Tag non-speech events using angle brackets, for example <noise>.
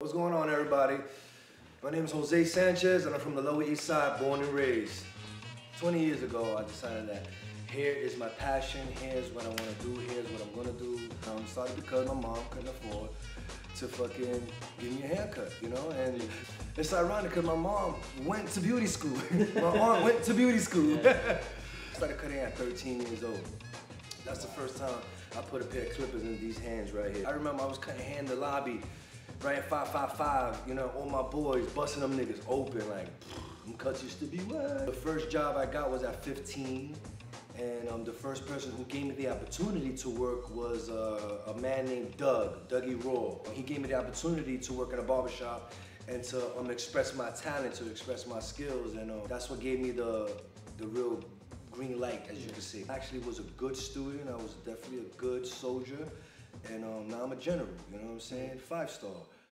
What's going on, everybody? My name is Jose Sanchez, and I'm from the Lower East Side, born and raised. 20 years ago, I decided that hair is my passion, here's what I want to do, here's what I'm going to do. Um, started because my mom couldn't afford to fucking give me a haircut, you know? And it's ironic because my mom went to beauty school. <laughs> my aunt went to beauty school. <laughs> started cutting at 13 years old. That's the first time I put a pair of clippers in these hands right here. I remember I was cutting hair in the lobby right 555, you know, all my boys busting them niggas open like, them cuts used to be what? The first job I got was at 15, and um, the first person who gave me the opportunity to work was uh, a man named Doug, Dougie Raw. He gave me the opportunity to work in a barbershop and to um, express my talent, to express my skills, and uh, that's what gave me the, the real green light, as you can see. I actually was a good student, I was definitely a good soldier, and um, now I'm a general, you know what I'm saying? Five star.